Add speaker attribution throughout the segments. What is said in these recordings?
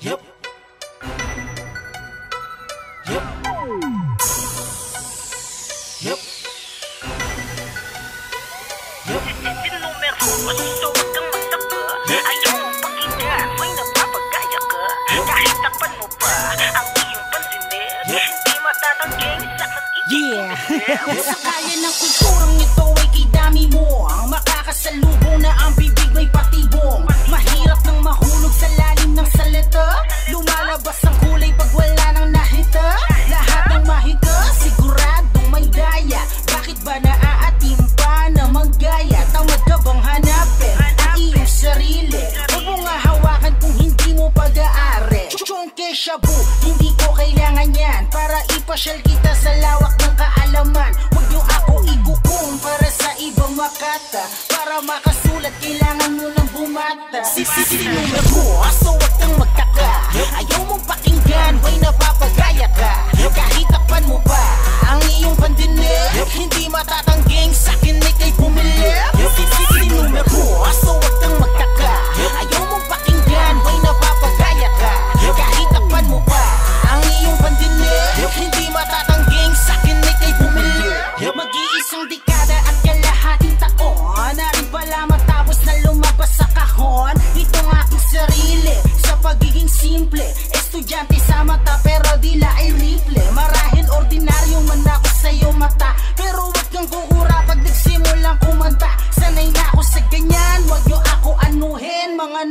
Speaker 1: Yep. Yep. Yep. Yep.
Speaker 2: Numero, gusto wag kang magtaka Ayaw mong pakinggan, may napapagaya ka Kahit tapan mo pa ang iyong pandinig Hindi matatangging sa
Speaker 3: Yeah! Sa kaya ng kulturang ito ay kidami mo Ang makakasalubong na ang bibig may patibong Mahirap Bakit ba naaatim pa na manggaya? Tamad ka bang hanapin ang iyong sarili? Huwag mo nga hawakan kung hindi mo pag-aari. Chonke shabu, hindi ko kailangan yan. Para ipasyal kita sa lawak ng kaalaman. Huwag niyo ako ikukum para sa ibang makata. Para makasulat, kailangan mo ng bumata. Sisinumero ko, aso huwag kang magtaka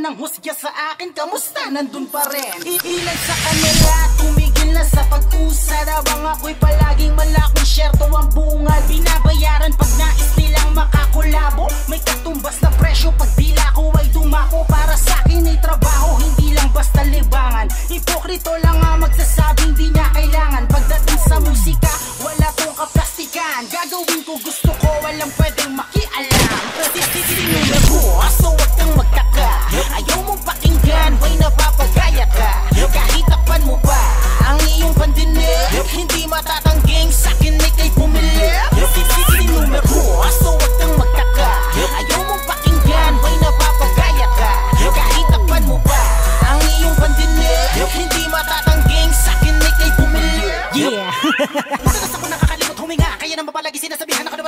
Speaker 3: ng husga sa akin Kamusta? Nandun pa rin. Iilan sa kanila Tumigil na sa pag-usa Nawang ako'y palaging malakong syerto ang bungal Binabayaran pag nais nilang makakulabo. May katumbas na presyo pag dila ko ay dumako. Para sa akin ay trabaho Hindi lang basta libangan. Hipokrito lang ang magsasabing di niya kailangan. Pagdating sa musika Wala tong kaplastikan. Gagawin ko gusto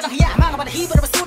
Speaker 3: I'm gonna but I'm